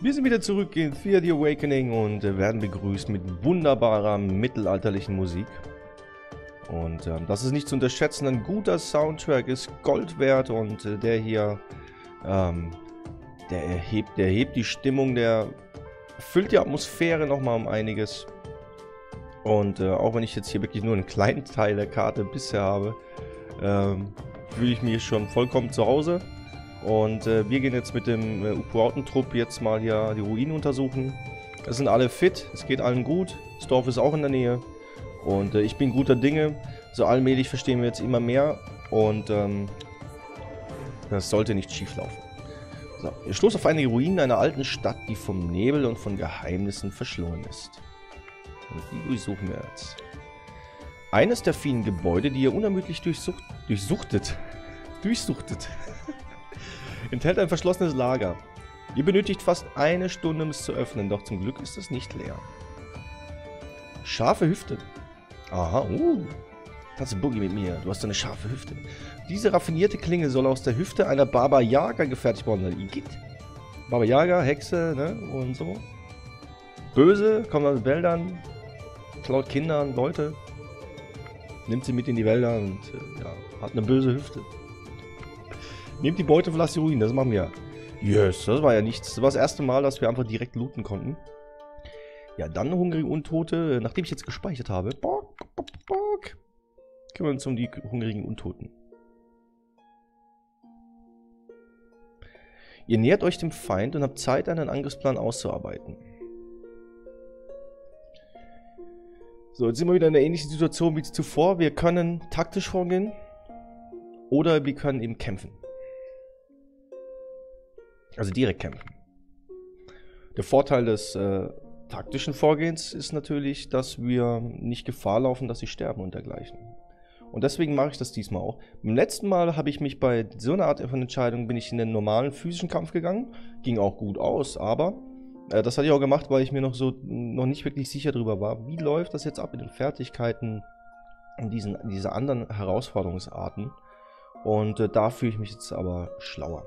Wir sind wieder zurück in Fear the Awakening und äh, werden begrüßt mit wunderbarer mittelalterlichen Musik. Und ähm, das ist nicht zu unterschätzen, ein guter Soundtrack ist Gold wert und äh, der hier, ähm, der erhebt, der erhebt die Stimmung, der füllt die Atmosphäre nochmal um einiges. Und äh, auch wenn ich jetzt hier wirklich nur einen kleinen Teil der Karte bisher habe, ähm, fühle ich mich schon vollkommen zu Hause. Und äh, wir gehen jetzt mit dem äh, Upuauten-Trupp jetzt mal hier die Ruinen untersuchen. Es sind alle fit, es geht allen gut. Das Dorf ist auch in der Nähe. Und äh, ich bin guter Dinge. So allmählich verstehen wir jetzt immer mehr. Und ähm, das sollte nicht schief laufen. So, ihr stoßt auf einige Ruinen einer alten Stadt, die vom Nebel und von Geheimnissen verschlungen ist. Und die durchsuchen wir jetzt. Eines der vielen Gebäude, die ihr unermüdlich durchsucht, durchsuchtet, durchsuchtet, enthält ein verschlossenes Lager. Ihr benötigt fast eine Stunde, um es zu öffnen, doch zum Glück ist es nicht leer. Scharfe Hüfte. Aha, uh. Tanze Boogie mit mir, du hast eine scharfe Hüfte. Diese raffinierte Klinge soll aus der Hüfte einer Baba Yaga gefertigt worden sein. Igitt. Baba Yaga, Hexe, ne, und so. Böse, kommt aus den Wäldern, klaut Kindern, Leute, nimmt sie mit in die Wälder und äh, ja, hat eine böse Hüfte. Nehmt die Beute, verlasst die Ruinen, das machen wir. Yes, das war ja nichts. Das war das erste Mal, dass wir einfach direkt looten konnten. Ja, dann hungrige Untote. Nachdem ich jetzt gespeichert habe, bock, bock, bock, kümmern wir uns um die hungrigen Untoten. Ihr nähert euch dem Feind und habt Zeit, einen Angriffsplan auszuarbeiten. So, jetzt sind wir wieder in einer ähnlichen Situation wie zuvor. Wir können taktisch vorgehen oder wir können eben kämpfen. Also direkt kämpfen. Der Vorteil des äh, taktischen Vorgehens ist natürlich, dass wir nicht Gefahr laufen, dass sie sterben und dergleichen. Und deswegen mache ich das diesmal auch. Beim letzten Mal habe ich mich bei so einer Art von Entscheidung, bin ich in den normalen physischen Kampf gegangen. Ging auch gut aus, aber äh, das hatte ich auch gemacht, weil ich mir noch so noch nicht wirklich sicher darüber war, wie läuft das jetzt ab mit den Fertigkeiten und diesen, diese anderen Herausforderungsarten. Und äh, da fühle ich mich jetzt aber schlauer.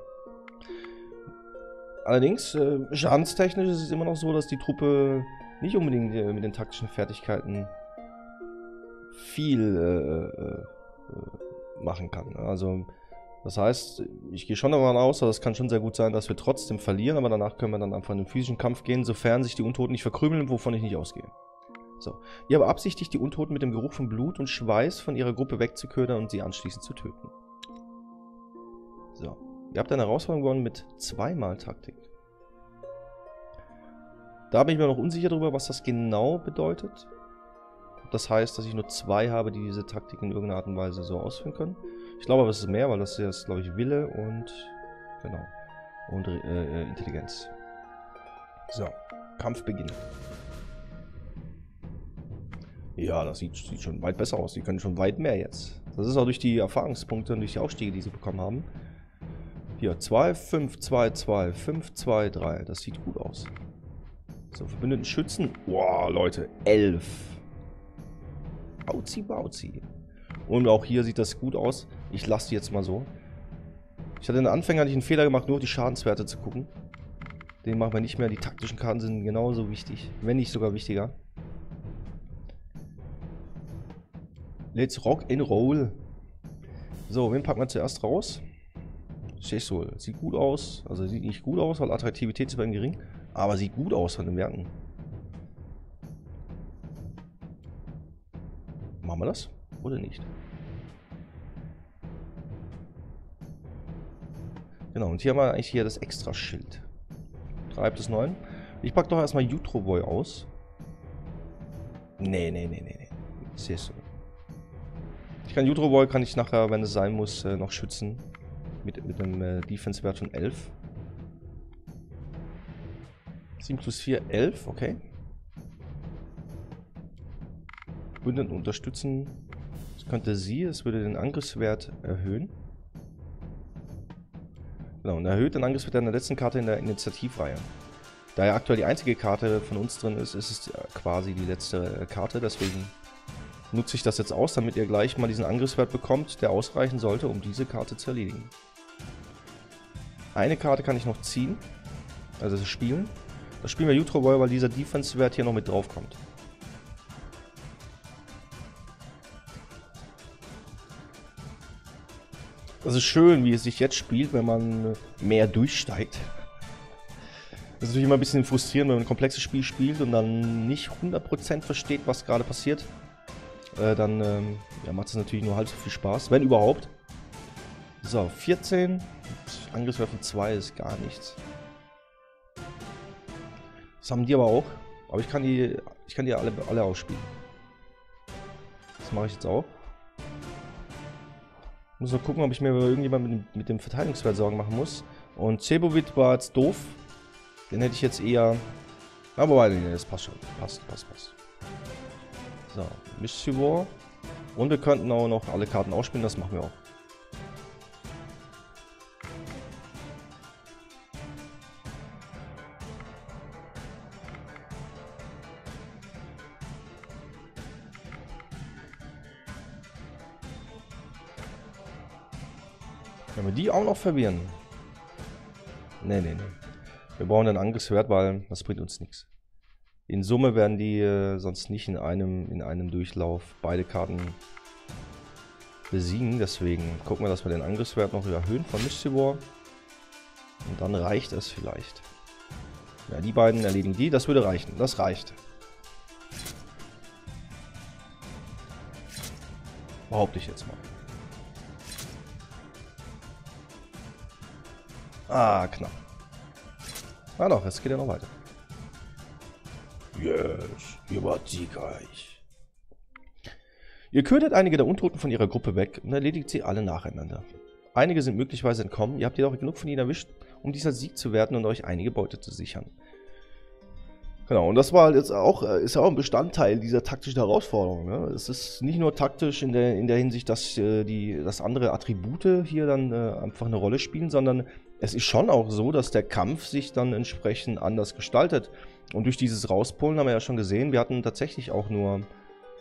Allerdings, äh, schadenstechnisch ist es immer noch so, dass die Truppe nicht unbedingt äh, mit den taktischen Fertigkeiten viel äh, äh, machen kann. Also, das heißt, ich gehe schon davon aus, das kann schon sehr gut sein, dass wir trotzdem verlieren, aber danach können wir dann einfach in den physischen Kampf gehen, sofern sich die Untoten nicht verkrümeln, wovon ich nicht ausgehe. So. Ihr beabsichtigt, die Untoten mit dem Geruch von Blut und Schweiß von ihrer Gruppe wegzuködern und sie anschließend zu töten. So. Ihr habt eine Herausforderung gewonnen mit zweimal Taktik. Da bin ich mir noch unsicher darüber, was das genau bedeutet. Das heißt, dass ich nur zwei habe, die diese Taktik in irgendeiner Art und Weise so ausführen können. Ich glaube aber, es ist mehr, weil das ist, glaube ich, Wille und genau und äh, äh, Intelligenz. So, Kampf beginnt. Ja, das sieht, sieht schon weit besser aus. Die können schon weit mehr jetzt. Das ist auch durch die Erfahrungspunkte und durch die Aufstiege, die sie bekommen haben. Hier, 2, 5, 2, 2, 5, 2, 3. Das sieht gut aus. So, verbündeten Schützen. Boah, Leute, 11. Bauzi, Bauzi. Und auch hier sieht das gut aus. Ich lasse die jetzt mal so. Ich hatte in den Anfängen einen Fehler gemacht, nur die Schadenswerte zu gucken. Den machen wir nicht mehr. Die taktischen Karten sind genauso wichtig. Wenn nicht sogar wichtiger. Let's rock and roll. So, wen packen wir zuerst raus? Chesol. Sieht gut aus. Also sieht nicht gut aus, weil Attraktivität ist bei ihm gering. Aber sieht gut aus von den Werken. Machen wir das? Oder nicht? Genau, und hier haben wir eigentlich hier das Extra-Schild. 3 bis 9. Ich packe doch erstmal Jutroboy aus. Nee, nee, nee, nee, nee. Siehst du. Ich kann Jutroboy, kann ich nachher, wenn es sein muss, äh, noch schützen. Mit, mit einem äh, Defense-Wert von 11. 7 plus 4, 11, okay. Bünden unterstützen. Das könnte sie, es würde den Angriffswert erhöhen. Genau, und erhöht den Angriffswert in der letzten Karte in der Initiativreihe. Da ja aktuell die einzige Karte von uns drin ist, ist es quasi die letzte Karte, deswegen nutze ich das jetzt aus, damit ihr gleich mal diesen Angriffswert bekommt, der ausreichen sollte, um diese Karte zu erledigen. Eine Karte kann ich noch ziehen. Also das Spielen. Das spielen wir Utro Boy, weil dieser Defense-Wert hier noch mit drauf kommt. Das ist schön, wie es sich jetzt spielt, wenn man mehr durchsteigt. Das ist natürlich immer ein bisschen frustrierend, wenn man ein komplexes Spiel spielt und dann nicht 100% versteht, was gerade passiert. Äh, dann ähm, ja, macht es natürlich nur halb so viel Spaß, wenn überhaupt. So, 14. Angriffswert von 2 ist gar nichts. Das haben die aber auch. Aber ich kann die, ich kann die alle, alle ausspielen. Das mache ich jetzt auch. Muss noch gucken, ob ich mir irgendjemand mit dem, mit dem Verteidigungswert Sorgen machen muss. Und Cebovit war jetzt doof. Den hätte ich jetzt eher... Aber nee, das passt schon. Passt, passt, passt. So, Mischievore. Und wir könnten auch noch alle Karten ausspielen, das machen wir auch. Auch verwirren. Nee, nee, nee. Wir brauchen einen Angriffswert, weil das bringt uns nichts. In Summe werden die äh, sonst nicht in einem, in einem Durchlauf beide Karten besiegen. Deswegen gucken wir, dass wir den Angriffswert noch erhöhen von Mischievore. Und dann reicht es vielleicht. Ja, die beiden erledigen die. Das würde reichen. Das reicht. Behaupte ich jetzt mal. Ah, knapp. Ah doch, es geht ja noch weiter. Yes, ihr wart siegreich. Ihr ködert einige der Untoten von ihrer Gruppe weg und erledigt sie alle nacheinander. Einige sind möglicherweise entkommen, ihr habt jedoch genug von ihnen erwischt, um dieser Sieg zu werden und euch einige Beute zu sichern. Genau, und das war halt jetzt auch, äh, ist ja auch ein Bestandteil dieser taktischen Herausforderung. Ne? Es ist nicht nur taktisch in der, in der Hinsicht, dass, äh, die, dass andere Attribute hier dann äh, einfach eine Rolle spielen, sondern es ist schon auch so, dass der Kampf sich dann entsprechend anders gestaltet. Und durch dieses Rauspolen haben wir ja schon gesehen, wir hatten tatsächlich auch nur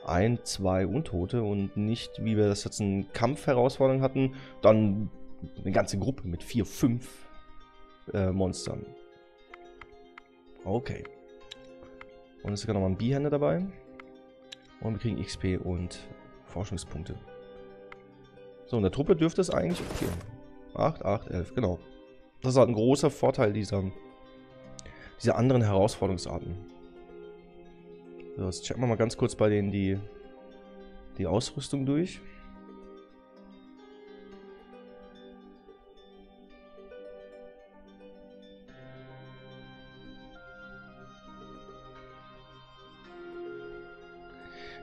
ein, zwei Untote und nicht, wie wir das jetzt in Kampfherausforderungen hatten, dann eine ganze Gruppe mit vier, fünf äh, Monstern. Okay. Und es ist sogar nochmal ein Bihänder dabei. Und wir kriegen XP und Forschungspunkte. So, in der Truppe dürfte es eigentlich okay. 8, 8, 11, genau. Das ist halt ein großer Vorteil dieser, dieser anderen Herausforderungsarten. So, jetzt checken wir mal ganz kurz bei denen die, die Ausrüstung durch.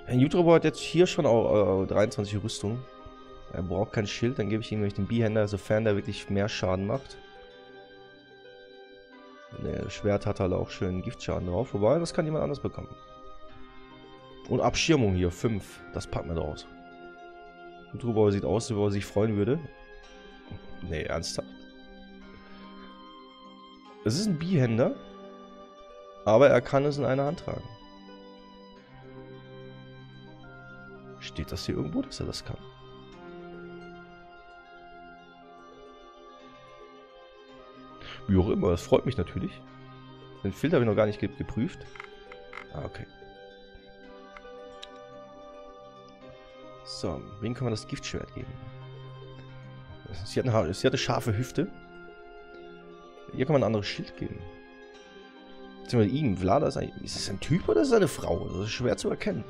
Ein YouTuber hat jetzt hier schon auch äh, 23 Rüstung. Er braucht kein Schild, dann gebe ich ihm nämlich den Bihänder, sofern der wirklich mehr Schaden macht. Der Schwert hat halt auch schön Giftschaden drauf, wobei das kann jemand anders bekommen. Und Abschirmung hier, 5. Das packen wir draus. YouTuber sieht aus, wie er sich freuen würde. Nee, ernsthaft. Es ist ein Bihänder, aber er kann es in einer Hand tragen. Steht das hier irgendwo, dass er das kann? Wie auch immer, das freut mich natürlich. Den Filter habe ich noch gar nicht geprüft. Ah, okay. So, wem kann man das Giftschwert geben? Sie hat, eine, sie hat eine scharfe Hüfte. Hier kann man ein anderes Schild geben. Beziehungsweise ihm, Vlada ist, ein, ist es ein Typ oder ist es eine Frau? Das ist schwer zu erkennen.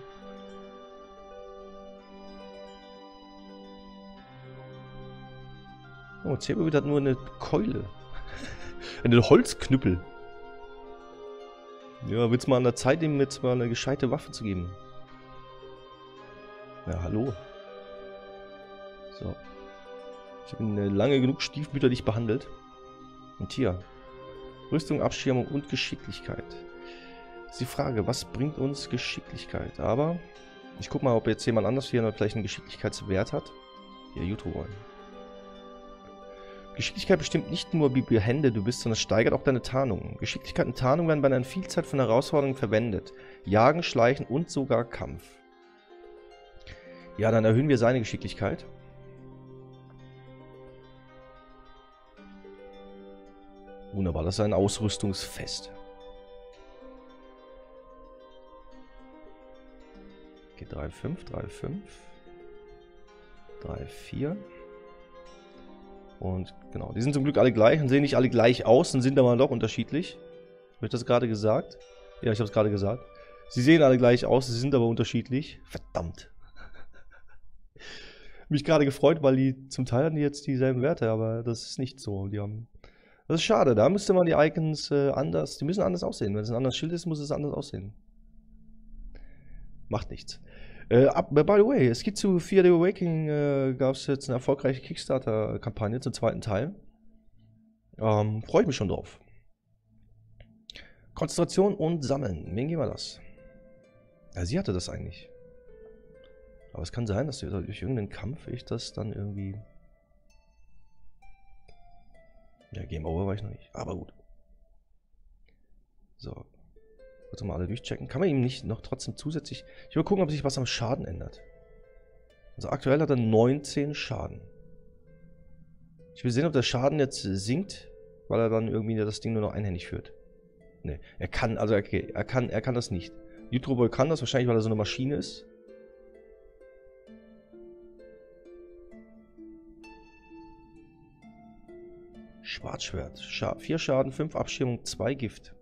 Oh, Zebubit hat nur eine Keule. eine Holzknüppel. Ja, wird's mal an der Zeit, ihm jetzt mal eine gescheite Waffe zu geben. Ja, hallo. So. Ich habe ihn lange genug stiefmütterlich behandelt. Und hier. Rüstung, Abschirmung und Geschicklichkeit. Ist die Frage, was bringt uns Geschicklichkeit? Aber ich guck mal, ob jetzt jemand anders hier vielleicht einen Geschicklichkeitswert hat. Hier, YouTube wollen. Geschicklichkeit bestimmt nicht nur, wie behende du bist, sondern steigert auch deine Tarnung. Geschicklichkeit und Tarnung werden bei einer Vielzahl von Herausforderungen verwendet. Jagen, Schleichen und sogar Kampf. Ja, dann erhöhen wir seine Wunderbar, das ist ein Ausrüstungsfest. Okay, 3, 5, 3, 5. 3, 4. Und genau, die sind zum Glück alle gleich und sehen nicht alle gleich aus und sind aber doch unterschiedlich. Habe ich das gerade gesagt? Ja, ich habe es gerade gesagt. Sie sehen alle gleich aus, sie sind aber unterschiedlich. Verdammt. Mich gerade gefreut, weil die zum Teil hatten die jetzt dieselben Werte, aber das ist nicht so. Die haben. Das ist schade, da müsste man die Icons äh, anders, die müssen anders aussehen. Wenn es ein anderes Schild ist, muss es anders aussehen. Macht nichts. Äh, ab, by the way, es gibt zu Fear the Awakening äh, gab es jetzt eine erfolgreiche Kickstarter-Kampagne zum zweiten Teil. Ähm, Freue ich mich schon drauf. Konzentration und Sammeln. Wen geben wir das? Ja, sie hatte das eigentlich. Aber es kann sein, dass durch irgendeinen Kampf ich das dann irgendwie... Ja, Game Over war ich noch nicht. Aber gut. So, Kurz mal alle durchchecken. Kann man ihm nicht noch trotzdem zusätzlich... Ich will gucken, ob sich was am Schaden ändert. Also aktuell hat er 19 Schaden. Ich will sehen, ob der Schaden jetzt sinkt, weil er dann irgendwie das Ding nur noch einhändig führt. Ne, er kann, also okay, er kann, er kann das nicht. Utroboy kann das wahrscheinlich, weil er so eine Maschine ist. Schwarzschwert. Scha 4 Schaden, 5 Abschirmung, 2 Gift.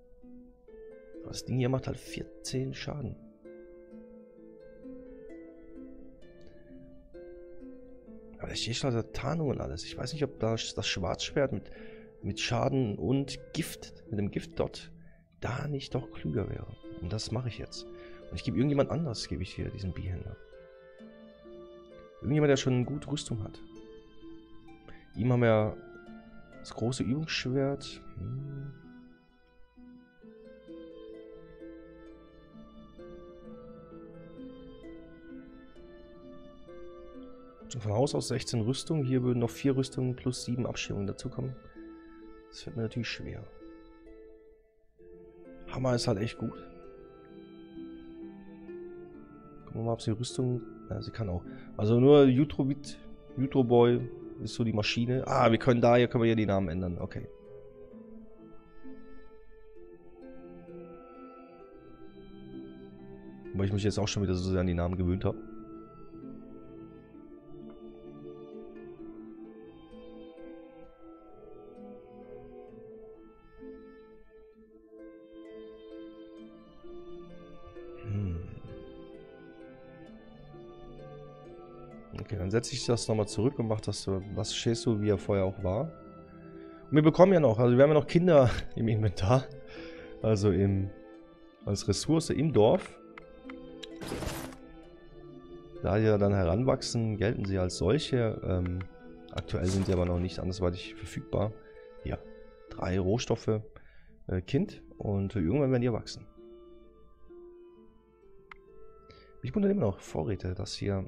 Das Ding hier macht halt 14 Schaden. Aber da steht schon der Tarnung und alles. Ich weiß nicht, ob das, das Schwarzschwert mit, mit Schaden und Gift, mit dem Gift dort, da nicht doch klüger wäre. Und das mache ich jetzt. Und ich gebe irgendjemand anders, gebe ich hier diesen Bihändler. Irgendjemand, der schon eine gute Rüstung hat. Ihm haben wir das große Übungsschwert. Hm. Von Haus aus 16 Rüstungen. Hier würden noch 4 Rüstungen plus 7 Abschirmungen dazukommen. Das fällt mir natürlich schwer. Hammer ist halt echt gut. Gucken wir mal, ob sie Rüstung... Ja, sie kann auch. Also nur Utrobit, Utroboy ist so die Maschine. Ah, wir können da, hier können wir hier die Namen ändern. Okay. Weil ich mich jetzt auch schon wieder so sehr an die Namen gewöhnt habe. Dann setze ich das nochmal zurück und mache das so, was Shesu, wie er vorher auch war. Und wir bekommen ja noch, also wir haben ja noch Kinder im Inventar. Also im, als Ressource im Dorf. Da die ja dann heranwachsen, gelten sie als solche. Ähm, aktuell sind sie aber noch nicht andersweitig verfügbar. Ja, drei Rohstoffe, äh, Kind und irgendwann werden die erwachsen. Ich wundere immer noch Vorräte, dass hier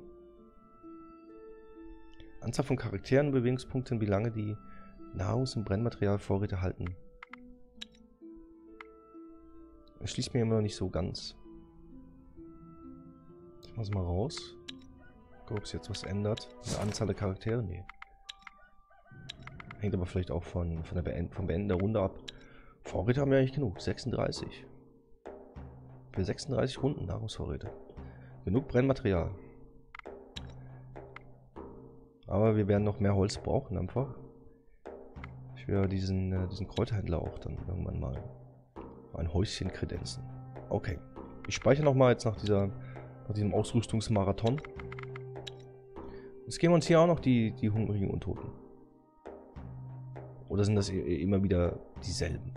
Anzahl von Charakteren, Bewegungspunkten, wie lange die Nahrungs- und Brennmaterialvorräte halten. Das schließt mir immer noch nicht so ganz. Ich mach's mal raus. Guck, ob es jetzt was ändert. Eine Anzahl der Charaktere? Nee. Hängt aber vielleicht auch von, von der Beend vom Beenden der Runde ab. Vorräte haben wir eigentlich genug. 36. Für 36 Runden Nahrungsvorräte. Genug Brennmaterial. Aber wir werden noch mehr Holz brauchen einfach. Ich will diesen, äh, diesen Kräuterhändler auch dann irgendwann mal ein Häuschen kredenzen. Okay. Ich speichere nochmal jetzt nach, dieser, nach diesem Ausrüstungsmarathon. Jetzt geben wir uns hier auch noch die, die hungrigen Untoten. Oder sind das immer wieder dieselben?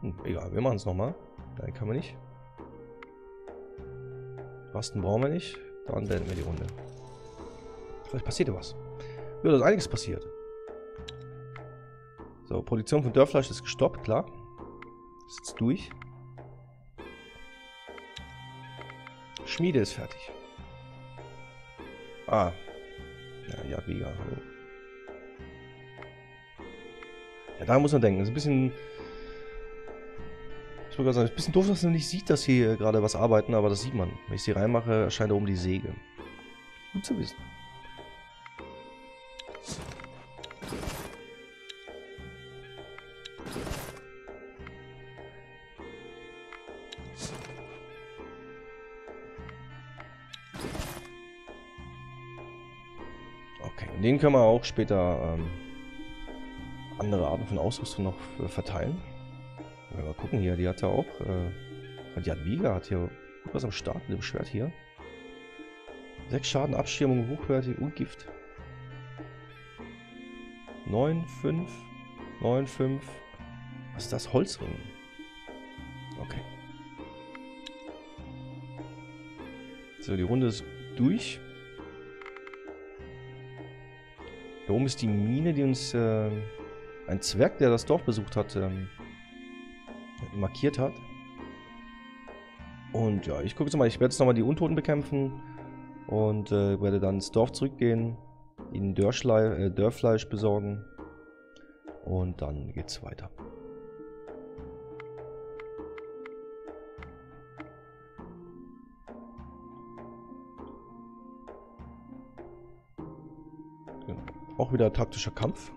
Hm, egal, wir machen es nochmal. Nein, kann man nicht. Rasten brauchen wir nicht. Dann beenden wir die Runde. Vielleicht passiert ja was. Ja, da ist einiges passiert. So, Produktion von Dörrfleisch ist gestoppt, klar. Ist jetzt durch. Schmiede ist fertig. Ah. Ja, ja, hallo. Ja, da muss man denken. Das ist ein bisschen ich gerade sagen, ist ein bisschen doof, dass man nicht sieht, dass hier gerade was arbeiten, aber das sieht man. Wenn ich sie reinmache, erscheint oben die Säge. Gut zu wissen. Okay, den können wir auch später ähm, andere Arten von Ausrüstung noch äh, verteilen. Mal gucken hier, die hat ja auch, äh, die hat Viga, hat hier was am Start mit dem Schwert hier. Sechs Schaden, Abschirmung, hochwertig und Gift. 9, 5, 9, 5. Was ist das? Holzring. Okay. So, die Runde ist durch. Hier oben ist die Mine, die uns äh, ein Zwerg, der das Dorf besucht hat, ähm, markiert hat. Und ja, ich gucke jetzt mal, ich werde jetzt nochmal die Untoten bekämpfen und äh, werde dann ins Dorf zurückgehen, ihnen Dörrschlei äh, Dörrfleisch besorgen und dann geht's weiter. Genau. Auch wieder taktischer Kampf.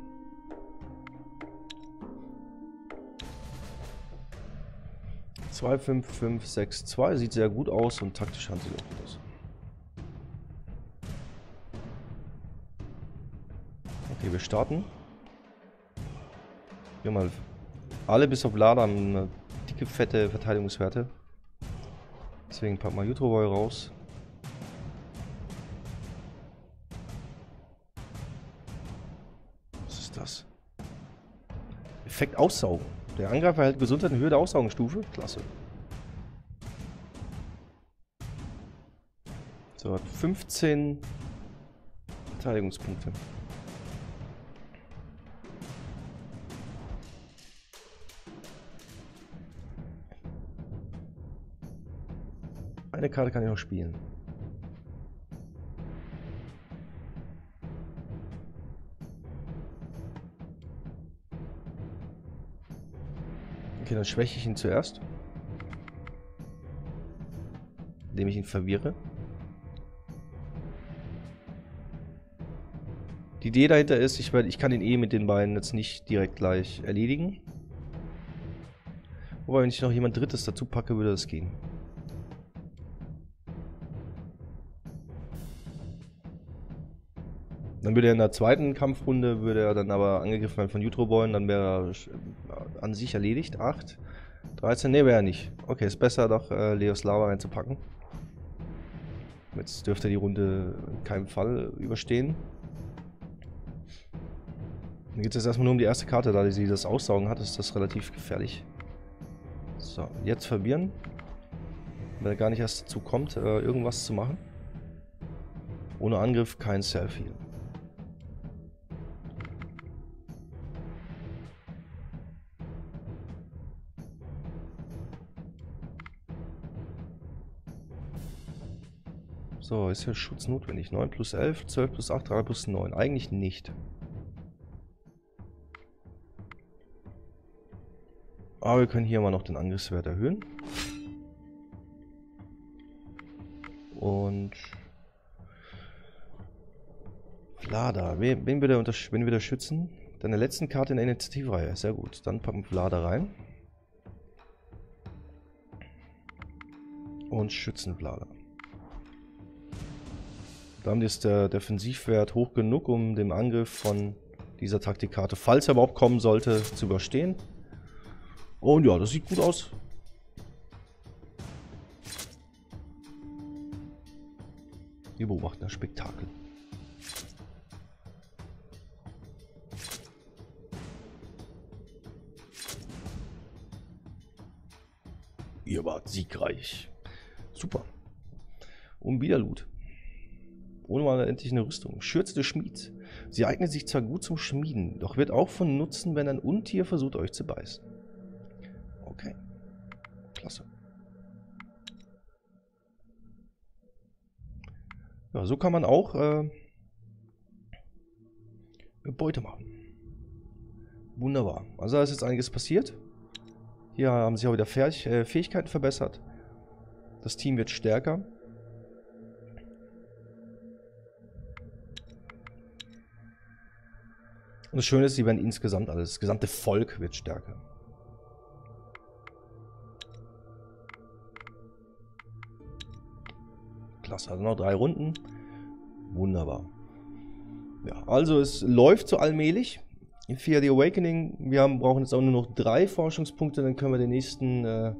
Zwei, fünf, fünf, sechs, zwei. Sieht sehr gut aus und taktisch haben sie auch gut aus. Okay, wir starten. Wir haben alle bis auf Lada eine dicke, fette Verteidigungswerte. Deswegen packen wir Jutroboy raus. Was ist das? Effekt Aussaugen. Der Angreifer erhält Gesundheit in Höhe der Aussaugungsstufe. Klasse. So, hat 15 Verteidigungspunkte. Eine Karte kann ich noch spielen. Okay, dann schwäche ich ihn zuerst. Indem ich ihn verwirre. Die Idee dahinter ist, ich, ich kann ihn eh mit den beiden jetzt nicht direkt gleich erledigen. Wobei, wenn ich noch jemand Drittes dazu packe, würde das gehen. Dann würde er in der zweiten Kampfrunde, würde er dann aber angegriffen werden von Jutroboy dann wäre er an sich erledigt. 8, 13, ne, wäre er nicht. Okay, ist besser doch äh, Leos Lava reinzupacken. Jetzt dürfte er die Runde in keinem Fall überstehen. Dann geht es jetzt erstmal nur um die erste Karte, da sie das Aussaugen hat, ist das relativ gefährlich. So, jetzt verwirren. Wenn er gar nicht erst dazu kommt, äh, irgendwas zu machen. Ohne Angriff kein Selfie. So, ist ja Schutz notwendig. 9 plus 11, 12 plus 8, 3 plus 9. Eigentlich nicht. Aber wir können hier mal noch den Angriffswert erhöhen. Und... Vlada. Wen, wir da wen wir da schützen? Deine letzten Karte in der Initiativreihe. Sehr gut. Dann packen wir Vlada rein. Und schützen Vlada. Damit ist der Defensivwert hoch genug, um den Angriff von dieser Taktikkarte, falls er überhaupt kommen sollte, zu überstehen. Und ja, das sieht gut aus. Wir beobachten das Spektakel. Ihr wart siegreich. Super. Und wieder Loot. Ohne mal endlich eine Rüstung. Schürze des Schmieds. Sie eignet sich zwar gut zum Schmieden, doch wird auch von Nutzen, wenn ein Untier versucht, euch zu beißen. Okay. Klasse. Ja, so kann man auch äh, Beute machen. Wunderbar. Also da ist jetzt einiges passiert. Hier haben sich auch wieder äh, Fähigkeiten verbessert. Das Team wird stärker. Und das Schöne ist, sie werden insgesamt alles, das gesamte Volk wird stärker. Klasse, also noch drei Runden. Wunderbar. Ja, also es läuft so allmählich. Fear the Awakening, wir haben, brauchen jetzt auch nur noch drei Forschungspunkte, dann können wir den nächsten, äh,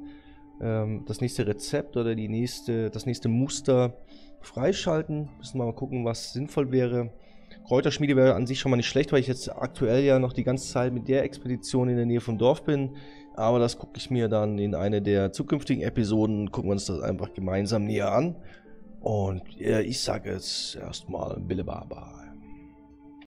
ähm, das nächste Rezept oder die nächste, das nächste Muster freischalten. Müssen wir mal gucken, was sinnvoll wäre. Kräuterschmiede wäre an sich schon mal nicht schlecht, weil ich jetzt aktuell ja noch die ganze Zeit mit der Expedition in der Nähe vom Dorf bin. Aber das gucke ich mir dann in einer der zukünftigen Episoden, gucken wir uns das einfach gemeinsam näher an. Und ja, ich sage jetzt erstmal Bille Baba.